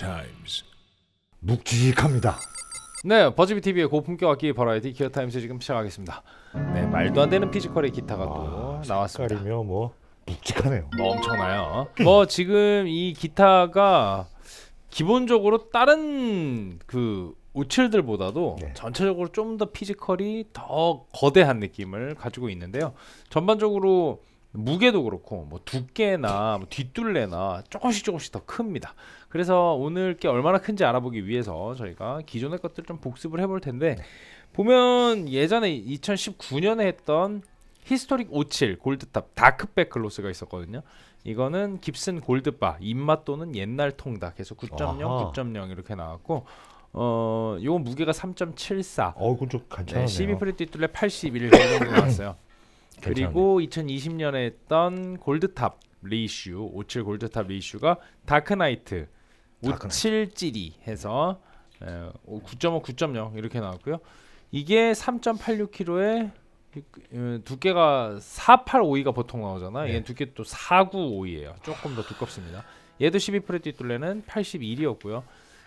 Times. 묵직합니다. 네, 버즈비 TV의 고품격 악기 버라이어티 기어 타임스 지금 시작하겠습니다. 네, 말도 안 되는 피지컬의 기타가 또 나왔습니다. 색깔이며 뭐 묵직하네요. 뭐 엄청나요. 뭐 지금 이 기타가 기본적으로 다른 그 오칠들보다도 네. 전체적으로 좀 더 피지컬이 더 거대한 느낌을 가지고 있는데요. 전반적으로 무게도 그렇고 뭐 두께나 뭐 뒷둘레나 조금씩 조금씩 더 큽니다. 그래서 오늘 게 얼마나 큰지 알아보기 위해서 저희가 기존의 것들 좀 복습을 해볼 텐데 보면 예전에 2019년에 했던 Historic 57 Goldtop Darkback Gloss가 있었거든요. 이거는 깁슨 골드바 입맛 도는 옛날 통닭 그래서 9.0, 아하. 9.0 이렇게 나왔고 어 요거 무게가 3.74 어, 그건 좀 네, 괜찮네요. 12 프렛 뒷둘레 81 정도 나왔어요. 그리고 2020년에 했던 Goldtop Reissue 57 Goldtop Reissue가 다크나이트 다크나이트. 57찌리 해서 9.5 9.0 이렇게 나왔고요. 이게 3.86kg에 두께가 4852가 보통 나오잖아. 네. 얘는 두께 또 4952예요. 조금 더 두껍습니다. 얘도 12 프렛 뒷둘레는 81이었고요.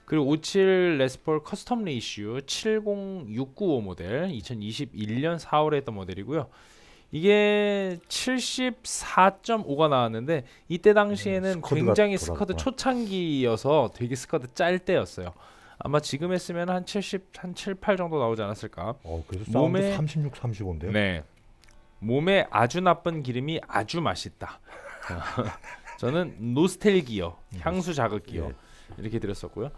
그리고 57 레스폴 Custom Reissue 70695 모델 2021년 4월에 했던 모델이고요. 이게 74.5가 나왔는데 이때 당시에는 음, 스코어가 굉장히 스코어 돌아갔구나. 초창기여서 되게 스코어 짤 때였어요. 아마 지금 했으면 한 70, 한 7, 8 정도 나오지 않았을까? 어, 그래서 몸에- 36, 35인데요. 네. 몸에 아주 나쁜 기름이 아주 맛있다. 저는 노스텔기어, 향수 자극기어 예. 이렇게 드렸었고요.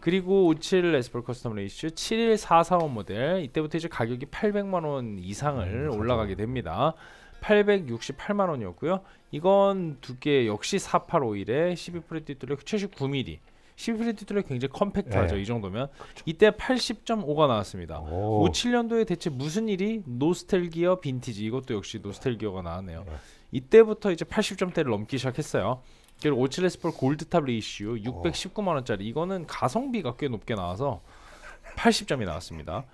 그리고 57 레스폴 Custom Reissue 71445 모델 이때부터 이제 가격이 800만 원 이상을 음. 올라가게 됩니다. 868만 원이었고요. 이건 두께 역시 4851에 12 프렛 뒷둘레 79mm. 12 프렛 뒷둘레 굉장히 컴팩트하죠. 네. 이 정도면. 이때 80.5가 나왔습니다. 오, 57년도에 대체 무슨 일이 노스텔기어 빈티지 이것도 역시 노스텔기어가 나왔네요. 네. 이때부터 이제 80점대를 넘기 시작했어요. 그리고 오칠레스폴 Goldtop Reissue 619만 원짜리 이거는 가성비가 꽤 높게 나와서 80점이 나왔습니다.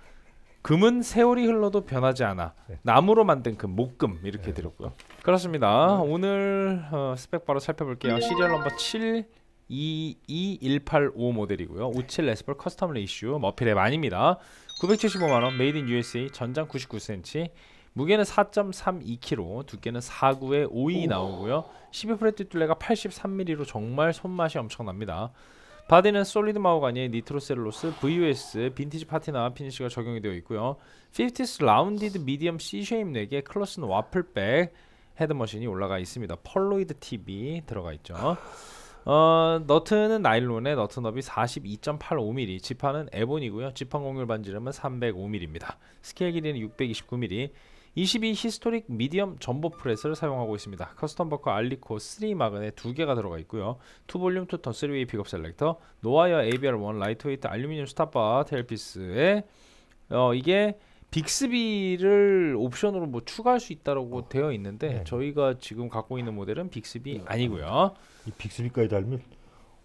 금은 세월이 흘러도 변하지 않아 네. 나무로 만든 금 목금 이렇게 네. 드렸고요. 그렇습니다. 오늘 어, 스펙 바로 살펴볼게요. 시리얼 넘버 7 22185 모델이고요. 57 레스폴 Custom Reissue 머필의 만입니다. 975만 원 made in USA 전장 99cm 무게는 4.32kg 두께는 4구에 5이 나오고요 12 프렛 뒷둘레가 83mm로 정말 손맛이 엄청납니다 바디는 solid 마호가니에 니트로셀룰로스 VUS 빈티지 파티나 피니쉬가 적용이 되어 있고요 50스 라운디드 미디엄 C 쉐임 넥에 클로슨 와플백 head machine이 올라가 있습니다 pearloid 팁이 들어가 있죠 어, 너트는 나일론에 너트 너비 42.85mm, 지판은 에보니고요. 지판 곡률 반지름은 305mm입니다. 스케일 길이는 629mm. 22 historic medium jumbo 프렛을 사용하고 있습니다. Custombucker alnico 3 magnet 두 개가 들어가 있고요. 투 볼륨 투터 3웨이 픽업 셀렉터, 노아이어 ABR1 라이트웨이트 알루미늄 스탑바 테일피스에 어, 이게 빅스비를 옵션으로 뭐 추가할 수 있다고 되어 있는데 네. 저희가 지금 갖고 있는 모델은 빅스비 아니고요. 이 빅스비까지 달면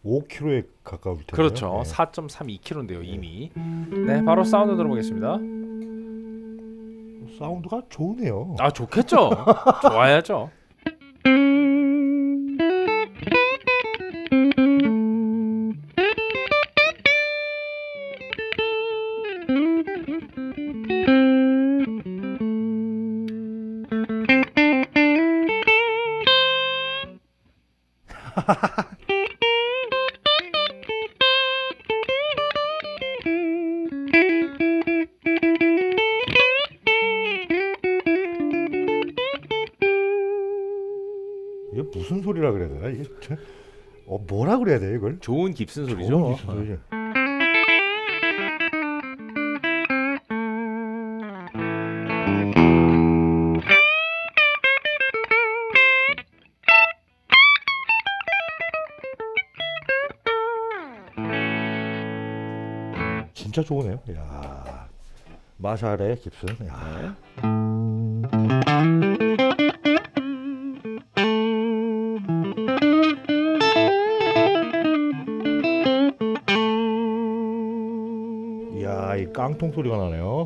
5kg에 가까울 텐데. 그렇죠. 4.32kg인데요 이미. 네, 바로 사운드 들어보겠습니다. 사운드가 좋으네요. 아 좋겠죠. 좋아야죠. 이게 저- 어 뭐라 그래야 돼 이걸? 좋은 깁슨 소리죠. 좋은 무슨 소리지? 진짜 좋으네요. 야 마샬의 깁슨. 야. 깡통 소리가 나네요.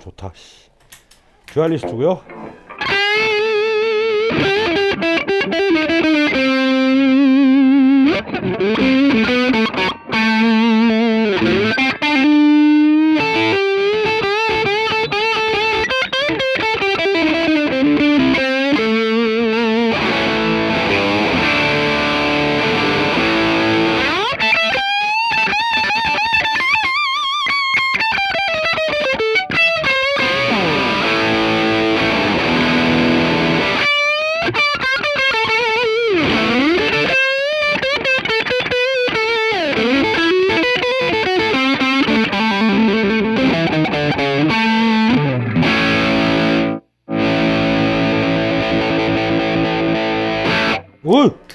좋다. 듀얼리스트고요.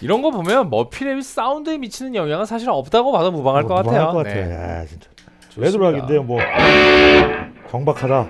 이런 거 보면 머피랩이 사운드에 미치는 영향은 사실 없다고 봐도 무방할 것 같아요. 뭐, 것 같아. 네. 야, 진짜. 좋습니다. 레드락인데요, 뭐 경박하다.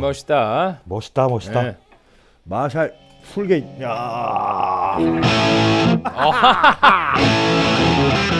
멋있다. 멋있다, 멋있다. 네. 마샬 풀게. 야.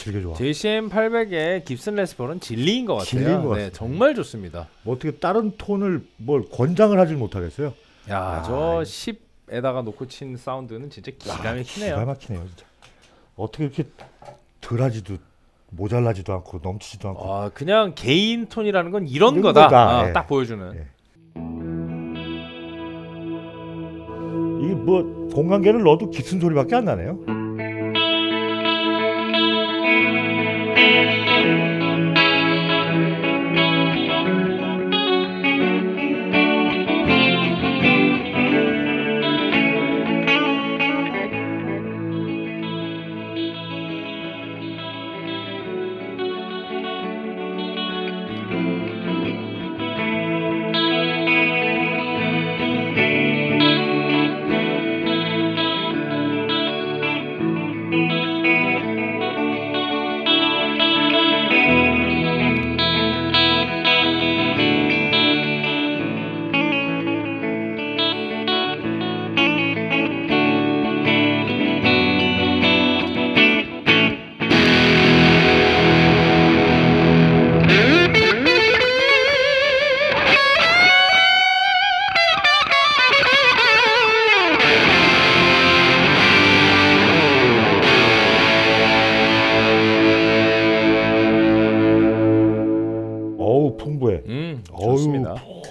거칠게 좋아. JCM 800의 깁슨 레스폴은 진리인 것 같아요. 진리인 것 네. 정말 좋습니다. 뭐 어떻게 다른 톤을 뭘 권장을 하질 못하겠어요. 야, 아, 저 이- 10에다가 놓고 친 사운드는 진짜 기가 기가 막히네요. 막히네요, 진짜. 어떻게 이렇게 덜하지도 모자라지도 않고 넘치지도 않고. 아, 그냥 개인 톤이라는 건 이런 거다. 거다, 아, 예. 딱 보여주는. 예. 이게 뭐 공간계를 넣어도 기슨 소리밖에 안 나네요. 어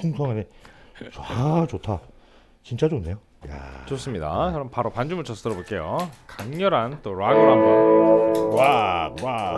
풍성하네. 아 좋다. 진짜 좋네요. 야. 좋습니다. 그럼 바로 반주문 쳐서 들어볼게요. 강렬한 또 락을 한번. 와 와.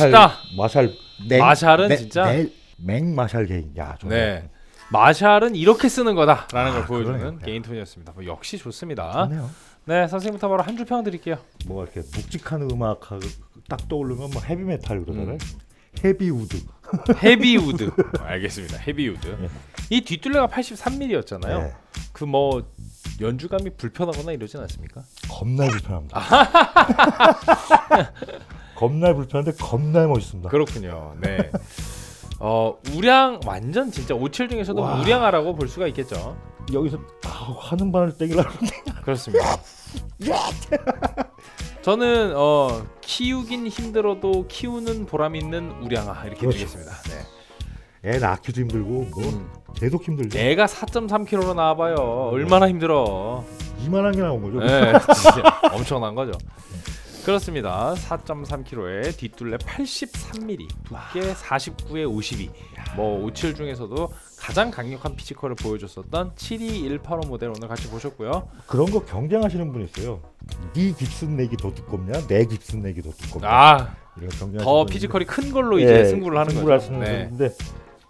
멋있다. 마샬 냉, 마샬은 냉- 진짜- 냉- 냉 마샬 gain. 야 좋네. 네. 마샬은 이렇게 쓰는 거다라는 아, 걸 보여주는 그러네요. 네. gain 톤이었습니다. 뭐 역시 좋습니다. 좋네요. 네, 선생님부터 바로 한 줄 평 드릴게요. 뭐 이렇게 묵직한 음악 딱 떠오르면 뭐 헤비 메탈 그러잖아요. 음. heavy wood. heavy wood. 알겠습니다. heavy wood. 예. 이 뒷둘레가 83mm였잖아요. 네. 그뭐 연주감이 불편하거나 이러진 않습니까? 겁나 불편합니다. 겁나 불편한데 겁나 멋있습니다. 그렇군요. 네. 어 우량 완전 진짜 57 중에서도 와. 우량하라고 볼 수가 있겠죠. 여기서 아, 하는 떼기려고 하는데 그렇습니다. 저는 어 키우긴 힘들어도 키우는 보람 있는 우량아 이렇게 그렇죠. 드리겠습니다. 네. 애 낳기도 힘들고 뭐 음. 계속 힘들죠. 애가 4.3kg로 나와봐요. 얼마나 힘들어. 이만한 게 나온 거죠. 네, 진짜 엄청난 거죠. 그렇습니다. 4.3kg에 뒷둘레 83mm, 두께 49에 52. 뭐 57 중에서도 가장 강력한 피지컬을 보여줬었던 72185 모델 오늘 같이 보셨고요. 그런 거 경쟁하시는 분 있어요. 네 깁슨 neck이 더 두껍냐? 내 깁슨 neck이 더 두껍냐? 아, 이런 경쟁하시는 더 피지컬이 큰 걸로 이제 예, 승부를 하는 승부를 거죠. 하시는 네. 분인데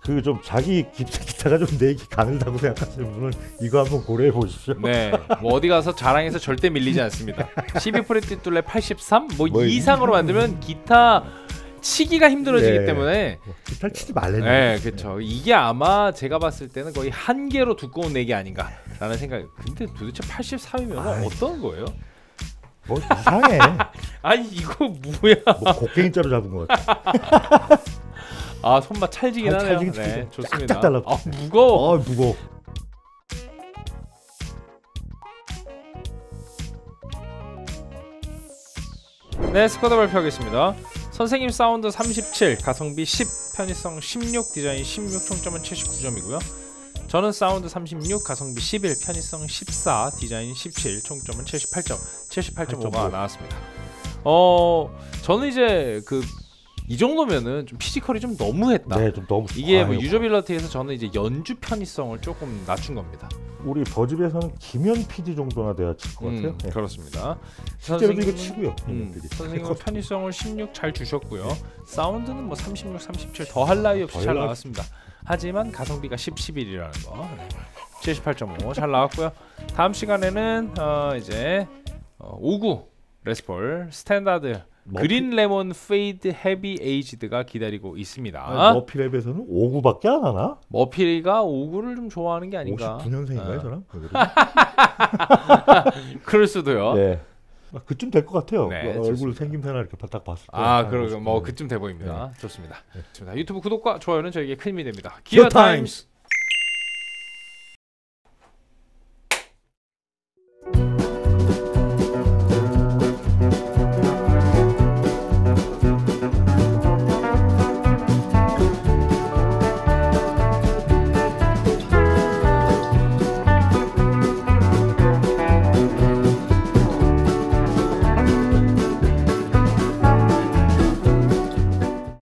그 좀 자기 기타가 좀 내기 가늘다고 생각하시는 분은 이거 한번 고려해 보십시오. 네, 뭐 어디 가서 자랑해서 절대 밀리지 않습니다. 12프렛 뒷둘레 83, 뭐, 뭐 이상으로 만들면 기타 치기가 힘들어지기 네. 때문에 뭐 기타 치지 말래요. 네, 그렇죠. 이게 아마 제가 봤을 때는 거의 한 개로 두꺼운 내기 아닌가라는 생각이. 근데 도대체 83이면 아이. 어떤 거예요? 뭐 이상해. 아니 이거 뭐야? 뭐 곡괭이자로 잡은 것 같아. 아 손맛 찰지긴 찰- 하네요. 찰지긴 네. 좋습니다. 딱딱 달라붙어. 아 무거워. 어 무거워. 네, 스코어 발표하겠습니다. 선생님 사운드 37, 가성비 10, 편의성 16, 디자인 16, 총점은 79점이고요. 저는 사운드 36, 가성비 11, 편의성 14, 디자인 17, 총점은 78점, 78.5가 8.5. 나왔습니다. 어, 저는 이제 그 이 정도면은 좀 피지컬이 좀 너무했다. 네, 좀 너무 이게 뭐 아유, 유저빌러티에서 저는 이제 연주 편의성을 조금 낮춘 겁니다. 우리 버즈비에서는 김현 PD 정도나 돼야 칠 것 같아요. 음, 네. 그렇습니다. 실제로도 이거 치고요. 음, PD. 선생님은 편의성을 16 잘 주셨고요. 사운드는 뭐 36, 37 더할 나위 없이 더할 잘 나왔습니다. 하지만 가성비가 10, 11이라는 거. 78.5잘 나왔고요. 다음 시간에는 어, 이제 어, 59 Les Paul Standard Murphy- Green Lemon Fade Heavy Aged가 기다리고 있습니다. 아니, Murphy Lab에서는 59밖에 안 하나? 머피가 59를 좀 좋아하는 게 아닌가. 59년생인가요, 아. 저랑? 그럴 수도요. 네. 아, 그쯤 될 것 같아요. 네, 그 얼굴. 생김새나 이렇게 딱 봤을 때. 아, 한 그러고 뭐 50. 그쯤 돼 보입니다. 좋습니다. 네. 좋습니다. 유튜브 구독과 좋아요는 저에게 큰 힘이 됩니다. 기어 타임스.